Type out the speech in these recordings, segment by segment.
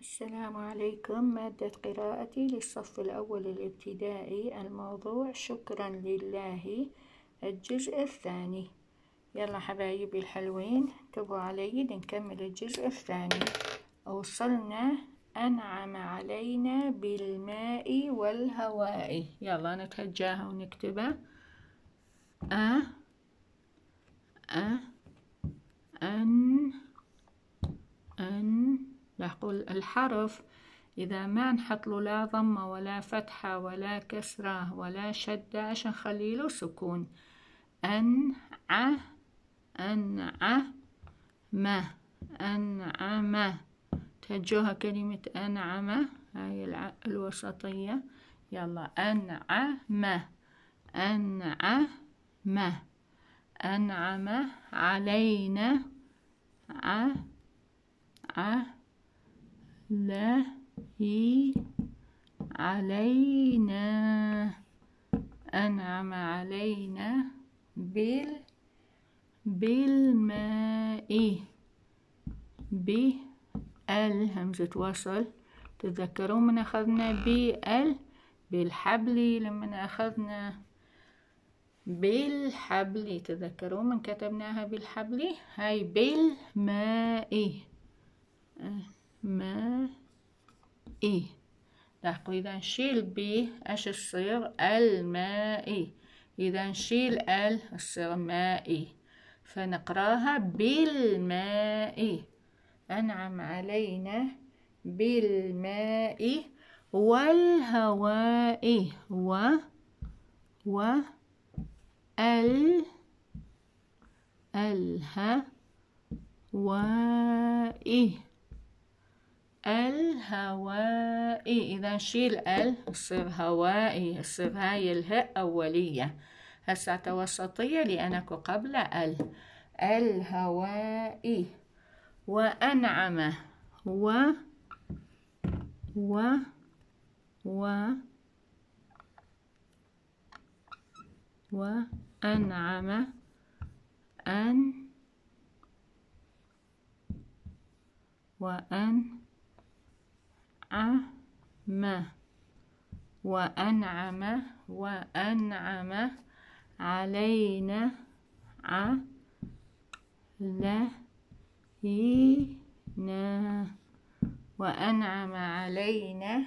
السلام عليكم. مادة قراءتي للصف الأول الابتدائي. الموضوع شكرا لله. الجزء الثاني. يلا حبايبي الحلوين انتبهوا علي نكمل الجزء الثاني. وصلنا أنعم علينا بالماء والهواء. يلا نتهجاها ونكتبها. أ أ أن أن نقول الحرف إذا ما نحط له لا ضمة ولا فتحة ولا كسرة ولا شدة عشان نخلي له سكون. أن ع أن ع ما أنعم. تهجوها كلمة أنعم هاي الوسطية. يلا أنعم أنعم أنعم علينا. ع لا هي علينا أنعم علينا بال بالماء بال همزة وصل. تذكرون من أخذنا بال بالحبل لما أخذنا بالحبل. تذكرون من كتبناها بالحبل؟ هاي بالماء. ما إيه لاحظوا إذا نشيل ب إيش يصير الماء. إذا نشيل ال يصير مائي فنقراها بالماء. أنعم علينا بالماء والهواء. و و ال الها الهواء إذا نشيل ال يصير هوائي يصير هاي الهاء أولية. هسه وسطية لأنك قبل ال. الهواء وأنعم. و و و وأنعم. أن وأن أعمى وأنعم وأنعم علينا علينا وأنعم علينا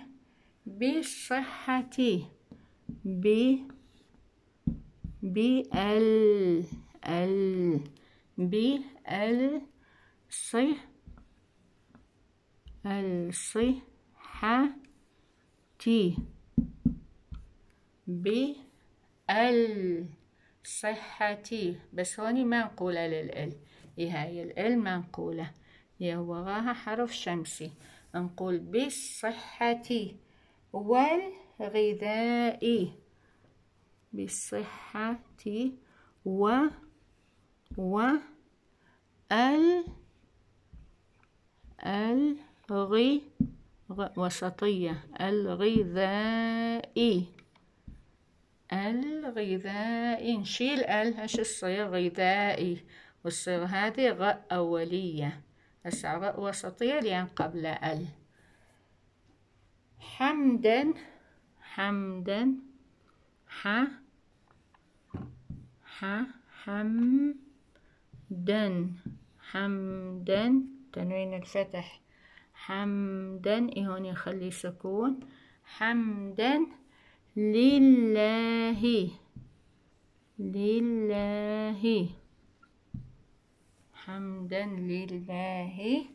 بالصحة ب بال ال بال صح الصحة بالصحة بس هوني منقولة للإل. إيه هاي الإل منقولة. هي وراها حرف شمسي. نقول بالصحة والغذاء. بالصحة و و ال ال غي وسطية. الغذائي. الغذائي. نشيل ال. هش الصير غذائي. والصير هذه غاء أولية. هسه غاء وسطية لأن قبل ال. حمدا. حمدا. ح. ح. حمدا. حمدا. تنوين الفتح. حمدا. إيه هون يخلي سكون؟ حمدا لله. لله. حمدا لله.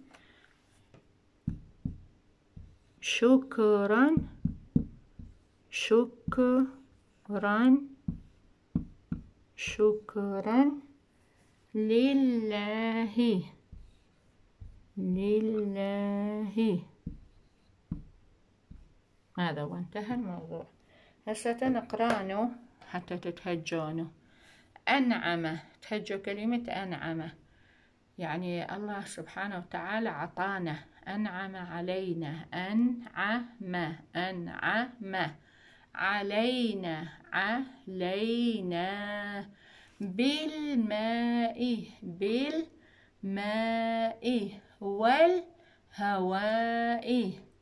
شكرا. شكرا. شكرا لله. لله. هذا وانتهى الموضوع. هسه نقرانه حتى تتهجونه. أنعم. تهجوا كلمة أنعم. يعني الله سبحانه وتعالى عطانا أنعم علينا. أنعم. أنعم. علينا. علينا. بالماء. بالماء. والهواء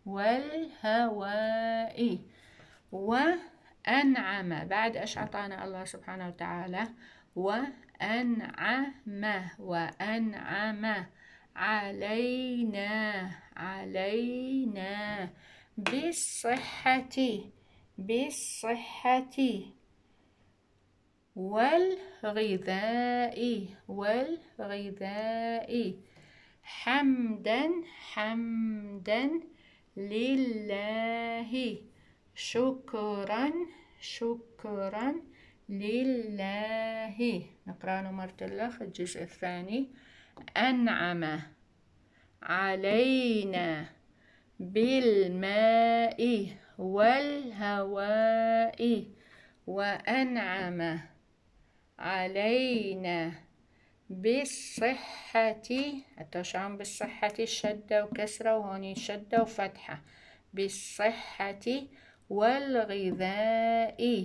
والهواء. وأنعم. بعد إيش أعطانا الله سبحانه وتعالى؟ وأنعم. وأنعم. علينا علينا. بالصحة بالصحة. والغذاء والغذاء. حمدا حمدا لله. شكرا شكرا لله. نقرأ مرة الله الجزء الثاني. أنعم علينا بالماء والهواء وأنعم علينا بالصحة التشعم بالصحة شدة وكسرة وهوني شدة وفتحة. بالصحة والغذاء.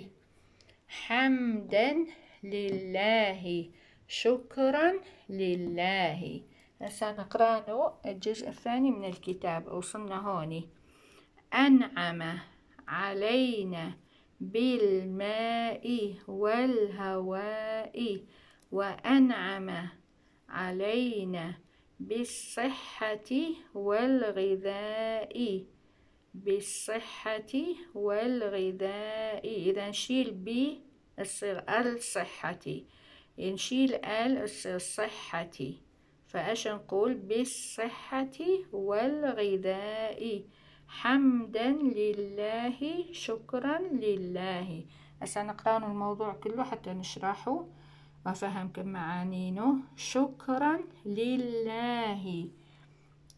حمدا لله شكرا لله. هسا نقرأ الجزء الثاني من الكتاب وصلنا هوني. أنعم علينا بالماء والهواء. وأنعم علينا بالصحة والغذاء. بالصحة والغذاء. إذا نشيل بي يصير الصحة نشيل آل يصير صحتي فأش نقول؟ بالصحة والغذاء. حمدا لله شكرا لله. هسا نقرأ الموضوع كله حتى نشرحه. وفهمكم معانينه شكرا لله.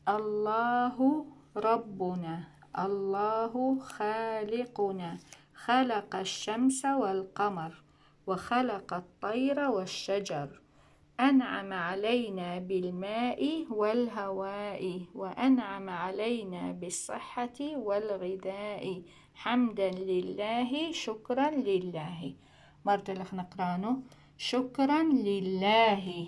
الله ربنا. الله خالقنا. خلق الشمس والقمر وخلق الطير والشجر. أنعم علينا بالماء والهواء وأنعم علينا بالصحة والغذاء. حمدا لله شكرا لله. مرة لخ نقرانه شكرا لله.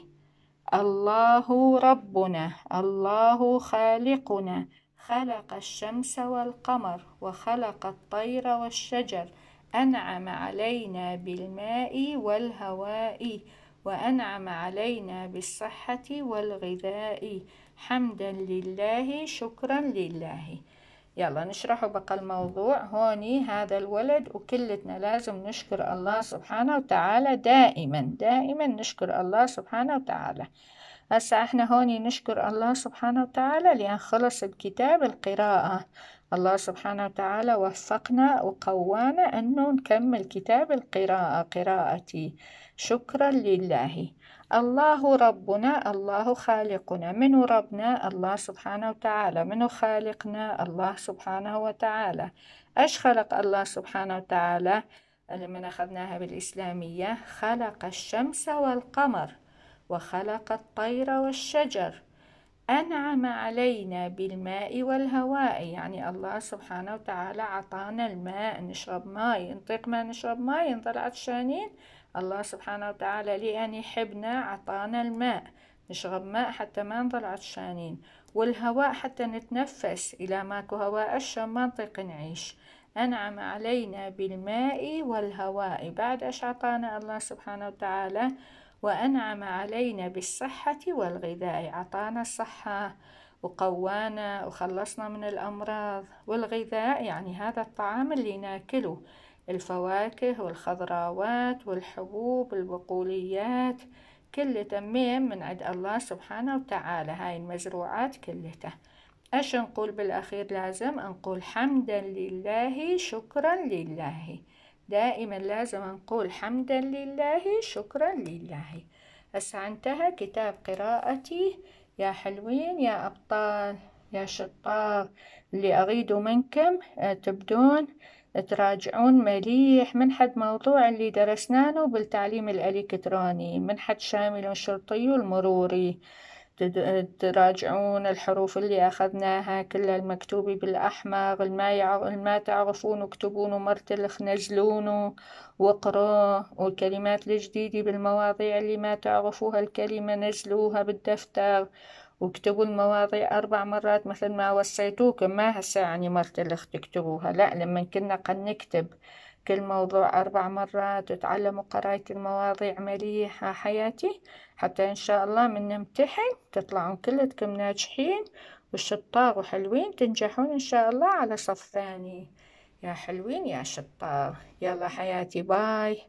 الله ربنا الله خالقنا. خلق الشمس والقمر وخلق الطير والشجر. أنعم علينا بالماء والهواء وأنعم علينا بالصحة والغذاء. حمدا لله شكرا لله. يلا نشرح بقى الموضوع. هوني هذا الولد وكلتنا لازم نشكر الله سبحانه وتعالى دائما دائما نشكر الله سبحانه وتعالى. هسا إحنا هوني نشكر الله سبحانه وتعالى لأن خلص الكتاب القراءة. الله سبحانه وتعالى وفقنا وقوانا أنه نكمل كتاب القراءة قراءتي. شكرا لله. الله ربنا الله خالقنا. منو ربنا؟ الله سبحانه وتعالى. منو خالقنا؟ الله سبحانه وتعالى. أش خلق الله سبحانه وتعالى؟ لما أخذناها بالإسلامية. خلق الشمس والقمر وخلق الطير والشجر. أنعم علينا بالماء والهواء. يعني الله سبحانه وتعالى عطانا الماء نشرب ماء ينطق ما نشرب ماء ينطلع عطشانين الله سبحانه وتعالى لأن يحبنا عطانا الماء. نشرب ماء حتى ما نضل عطشانين والهواء حتى نتنفس. إلى ماكو هواء أشرب ما نطيق نعيش. أنعم علينا بالماء والهواء. بعد أش عطانا الله سبحانه وتعالى؟ وأنعم علينا بالصحة والغذاء. عطانا الصحة وقوانا وخلصنا من الأمراض. والغذاء يعني هذا الطعام اللي ناكله. الفواكه والخضراوات والحبوب البقوليات كل تميم من عند الله سبحانه وتعالى. هاي المزروعات كلها إيش نقول بالأخير لازم نقول حمدا لله شكرا لله. دائما لازم نقول حمدا لله شكرا لله. هسه انتهى كتاب قراءتي. يا حلوين يا أبطال يا شطار. اللي أريد منكم آه، تبدون تراجعون مليح. من حد موضوع اللي درسناه بالتعليم الإلكتروني من حد شامل الشرطي والمروري. تراجعون الحروف اللي أخذناها كلها المكتوبة بالأحمر الما تعرفون اكتبون مرتلخ نزلونه واقروا والكلمات الجديدة بالمواضيع اللي ما تعرفوها الكلمة نزلوها بالدفتر. واكتبوا المواضيع أربع مرات مثل ما وصيتوكم ما هسه يعني مرتلخ تكتبوها لا لما كنا قد نكتب. كل موضوع أربع مرات وتعلموا قراية المواضيع مليحة حياتي. حتى إن شاء الله من نمتحن تطلعون كلتكم ناجحين وشطار وحلوين تنجحون إن شاء الله على صف ثاني. يا حلوين يا شطار. يلا حياتي باي.